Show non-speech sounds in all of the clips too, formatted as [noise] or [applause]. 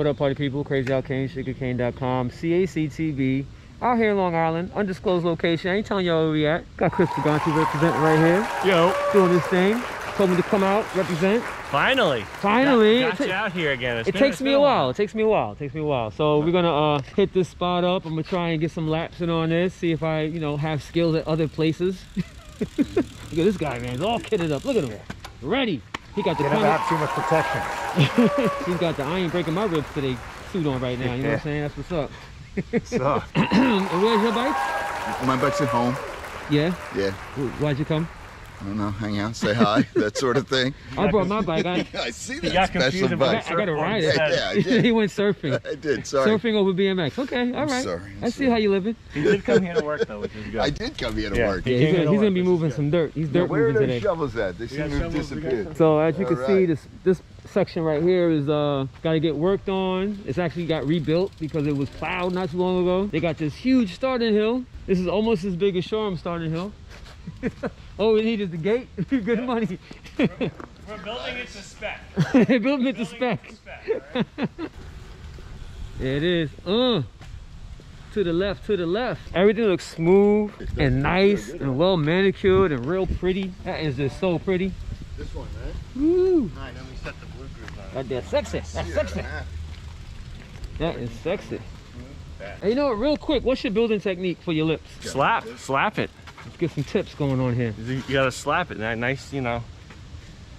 What up, party people? Crazy Al Cayne, sugarcayne.com, CACTV. Out here in Long Island, undisclosed location. I ain't telling y'all where we at. Got Chris Brigante representing right here, Yo, doing this thing. Told me to come out, represent. finally. Finally. Got, It got you out here again. It's It been- takes me a while. It takes me a while. It takes me a while. So we're gonna uh, hit this spot up. I'm gonna try and get some laps in on this. See if I, you know, have skills at other places. [laughs] Look at this guy, man. He's all kitted up. Look at him. Ready. He got the You never Planet- have too much protection. [laughs] He's got the I ain't breaking my ribs today suit on right now. You know what I'm saying? That's what's up. [laughs] So, and [clears throat] where's your bike? My bike's at home. Yeah. Yeah, Why'd you come? I don't know, hang out, say hi, [laughs] that sort of thing. I brought my [laughs] bike. I, I see You that got special confused I, got, I got to ride Yeah, it. yeah, I did. [laughs] he went surfing. I did, sorry. Surfing over BMX. Okay, all right. I'm sorry, I'm I see sorry. how you living. He did come here to work though, which is good. I did come here to Yeah. work. Yeah, He he's came gonna, gonna be moving some dirt. He's dirt Now, dirt where are moving those today. shovels at? They We seem got to have shovels, we got disappeared. So as you All can see, this this section right here is uh got to get worked on. It's actually got rebuilt because it was plowed not too long ago. They got this huge starting hill. This is almost as big as Shoreham starting hill. [laughs] All we need is the gate. [laughs] Good money. We're building it to spec. [laughs] Building it to spec. There it is. Uh, to the left, to the left. Everything looks smooth and nice and well manicured and real pretty. That is just so pretty. This one, right? Woo! Then we set the blue groove on. That, that's sexy. That's sexy. That is sexy. Hey, you know what? Real quick, what's your building technique for your lips? Slap, slap it. Let's get some tips going on here. You gotta slap it. That nice, you know,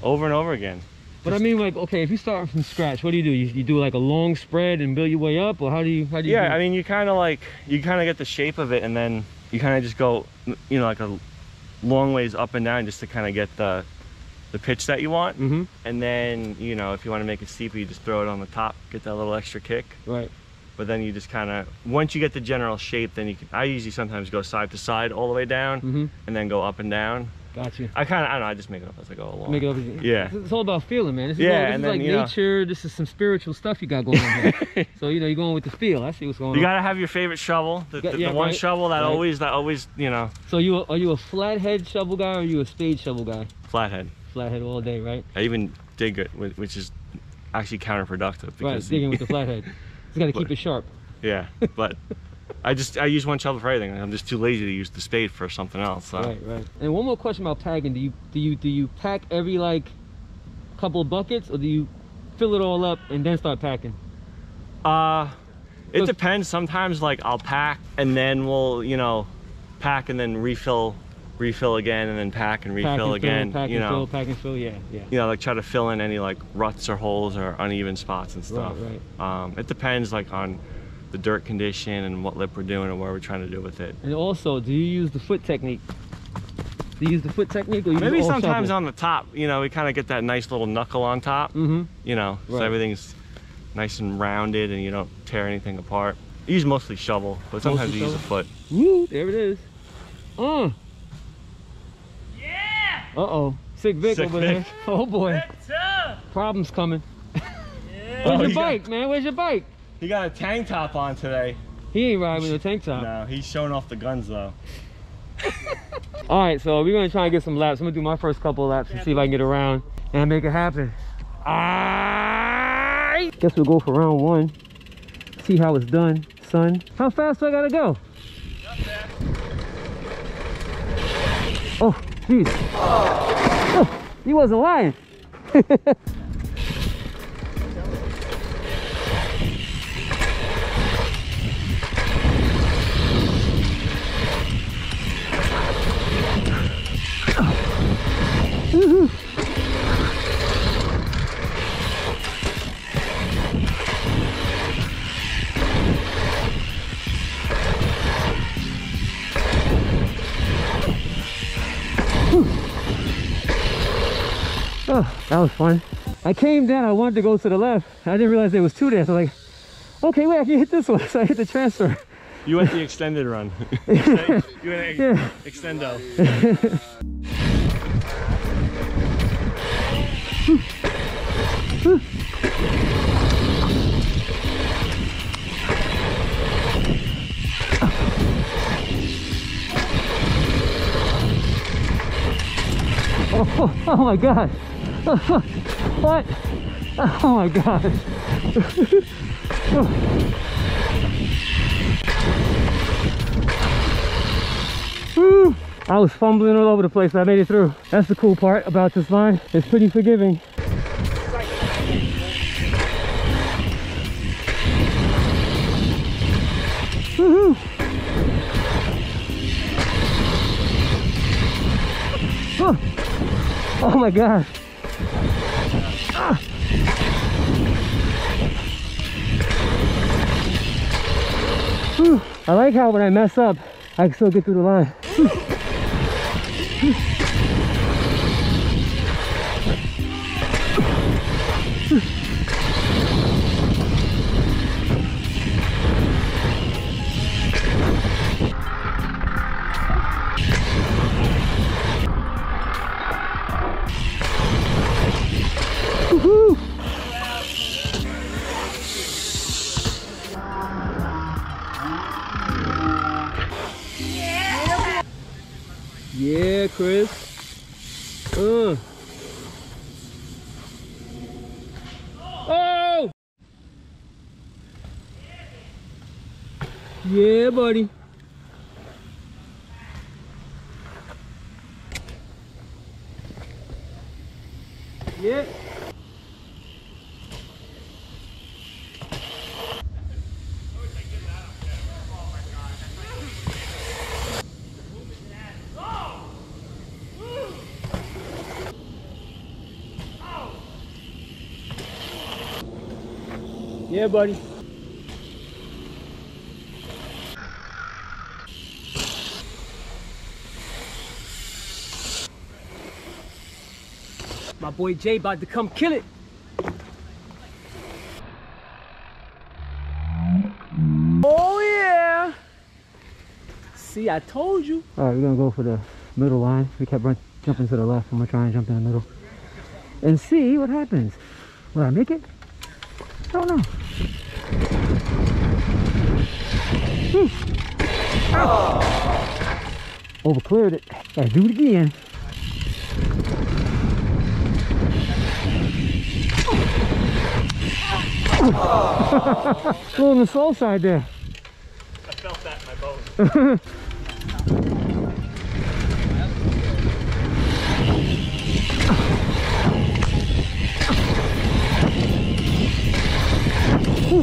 over and over again. But I mean, like, okay, if you start from scratch, what do you do? You, you do like a long spread and build your way up, or how do you? How do you? Yeah, do I mean, you kind of like you kind of get the shape of it, and then you kind of just go, you know, like a long ways up and down just to kind of get the the pitch that you want. Mm-hmm. And then, you know, if you want to make it steeper, you just throw it on the top, get that little extra kick. Right. But then you just kind of, once you get the general shape, then you can, I usually sometimes go side to side all the way down Mm-hmm. and then go up and down. Got you. I kind of, I don't know, I just make it up as I go along. Make it up. Yeah. It's, all about feeling, man. This is, Yeah, all, this and is then, like you know- nature. This is some spiritual stuff you got going on here. [laughs] so you know, you're going with the feel. I see what's going You on. You gotta have your favorite shovel, the, Yeah, the, yeah, the one right, shovel that right. always, that always, you know, So you are you a flathead shovel guy or are you a spade shovel guy? flathead. Flathead all day, right? I even dig it, which is actually counterproductive Right. because Digging with the [laughs] flathead. Just got to keep it sharp. yeah, [laughs] but I just I use one shovel for everything. I'm just too lazy to use the spade for something else. So. Right, right. And one more question about packing. Do you do you do you pack every like couple of buckets or do you fill it all up and then start packing? Uh, it depends. Sometimes like I'll pack and then we'll you know pack and then refill, refill again and then pack and Pack refill and fill, again. pack you and know, fill, pack and fill. Yeah, yeah. you know like try to fill in any like ruts or holes or uneven spots and stuff. Right, right. Um, it depends like on the dirt condition and what lip we're doing and what we're trying to do with it. And also, do you use the foot technique? Do you use the foot technique or you Maybe sometimes shovel? on the top, you know, we kind of get that nice little knuckle on top, Mm-hmm. you know, so everything's nice and rounded and you don't tear anything apart. I use mostly shovel, but sometimes Mostly you use a foot. Woo! There it is. Uh. Yeah. Uh oh. Sic Vic Sick over Vic. there. [laughs] Oh boy. Problems coming. Oh, Where's your he got- bike, man? Where's your bike? He got a tank top on today. He ain't riding with a tank top. No, he's showing off the guns though. [laughs] All right, so we're gonna try and get some laps. I'm gonna do my first couple of laps and see if I can get around and make it happen. I Guess we'll go for round one. See how it's done, son. How fast do I gotta go? Oh, jeez. Oh, he wasn't lying. [laughs] Oh, that was fun. I came down, I wanted to go to the left. I didn't realize there was two there, so I was like, okay, wait, I can hit this one. [laughs] So I hit the transfer. You went the extended run. [laughs] you went Yeah. extendo. Oh, [laughs] oh my god. What? Oh my god. I was fumbling all over the place, but I made it through. That's the cool part about this line. It's pretty forgiving. Oh. oh my god. Whew. I like how when I mess up, I can still get through the line. Woohoo! Chris. Uh. Oh! Yeah, buddy. Yeah. Yeah, buddy. My boy Jay about to come kill it. Oh yeah. See, I told you. All right, we're gonna go for the middle line. We kept run, jumping to the left. I'm gonna try and jump in the middle and see what happens. Will I make it? Don't know. Hmm. Over cleared it. Gotta do it again. [laughs] A little on the slow side there. I felt that in my bones. [laughs] I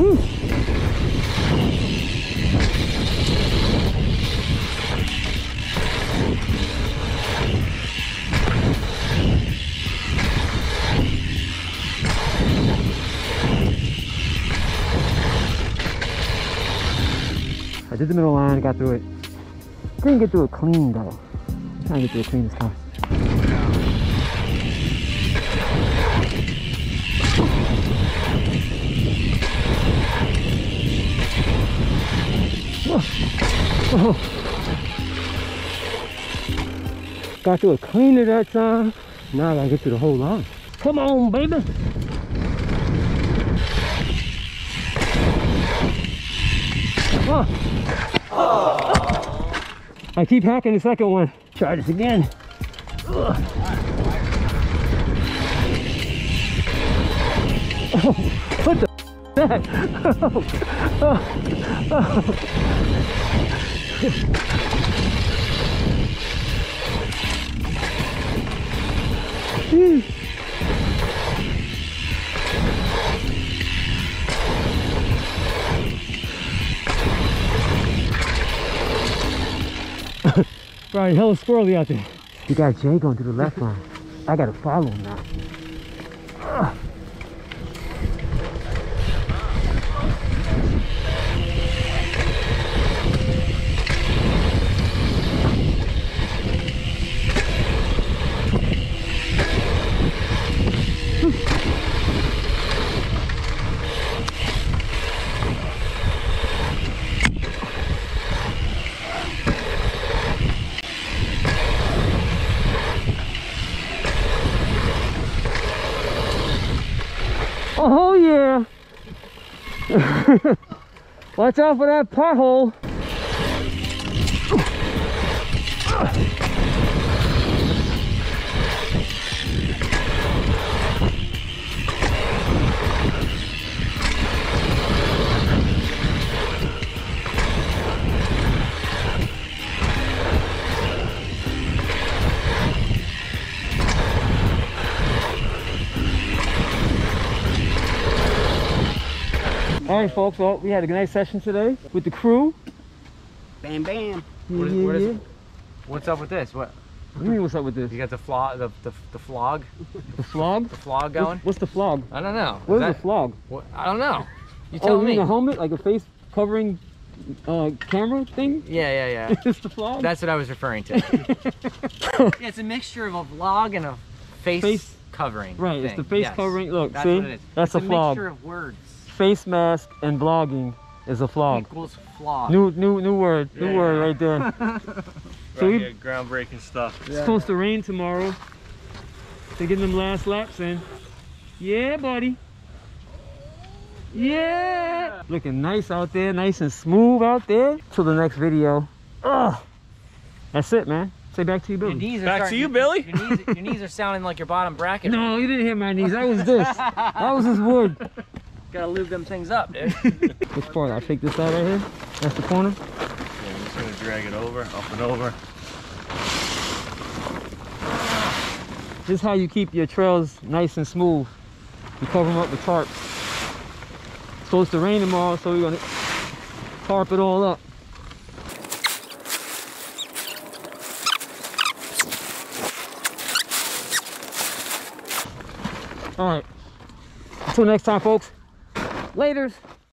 did the middle line, got through it. Didn't get through it clean though. I'm trying to get through it clean this time. Oh. Got through it cleaner that time. Now I gotta get through the whole line. Come on, baby. Oh. I keep hacking the second one. Try this again. Oh, that? Oh, oh, oh. Right, hella squirrely out there. You got Jay going to the left line. I gotta follow him now. [laughs] Ugh. Oh yeah. [laughs] Watch out for that pothole. All right, folks. Well, we had a nice session today with the crew. Bam, bam. What is- yeah, what is- yeah. What's up with this? What What do you mean, what's up with this? you got the flog, the, the the flog, The flog? the flog going? what's the flog? I don't know. What is that, the flog? What, I don't know. You Oh, tell you me. mean a helmet, like a face covering uh, camera thing? Yeah, yeah, yeah. [laughs] it's the flog. That's what I was referring to. [laughs] yeah, it's a mixture of a vlog and a face, Face- covering. right. It's the face Yes. covering. Look, That's see, what it is. that's it's a a flog. mixture of words. Face mask and vlogging is a flog. Equals flog. New, new, new word. New Yeah, word right there. Right [laughs] So we- here, groundbreaking stuff. It's supposed to rain tomorrow. They're getting them last laps in. Yeah, buddy. Yeah. Looking nice out there, nice and smooth out there. Till the next video. Ugh. That's it, man. Say back to you, Your Billy. knees are Back to you, Billy. Your knees, your knees are sounding like your bottom bracket. No, you didn't hear my knees. That was this. [laughs] That was his wood. Gotta lube them things up, dude. [laughs] Which part? I'll take this out right here. That's the corner. Yeah, I'm just gonna drag it over, up and over. This is how you keep your trails nice and smooth. You cover them up with tarps. It's supposed to rain tomorrow, so we're gonna tarp it all up. All right. Until next time, folks. Laters.